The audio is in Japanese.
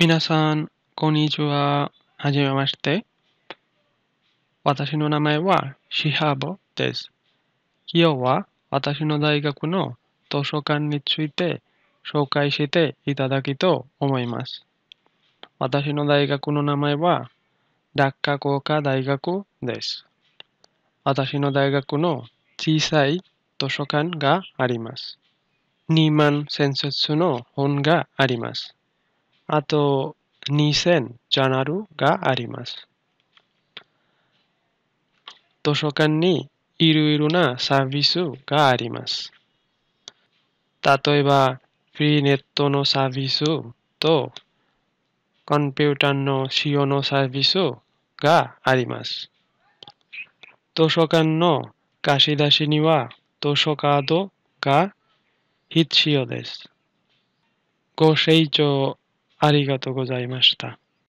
皆さん、こんにちは。はじめまして。私の名前はシハボです。今日は私の大学の図書館について紹介していただきと思います。私の大学の名前はダッカ工科大学です。私の大学の小さい図書館があります。2万1000冊の本があります。あと2000ジャーナルがあります。図書館にいろいろなサービスがあります。例えば、フリーネットのサービスとコンピュータの使用のサービスがあります。図書館の貸し出しには図書カードが必要です。ご清聴ありがとうございました。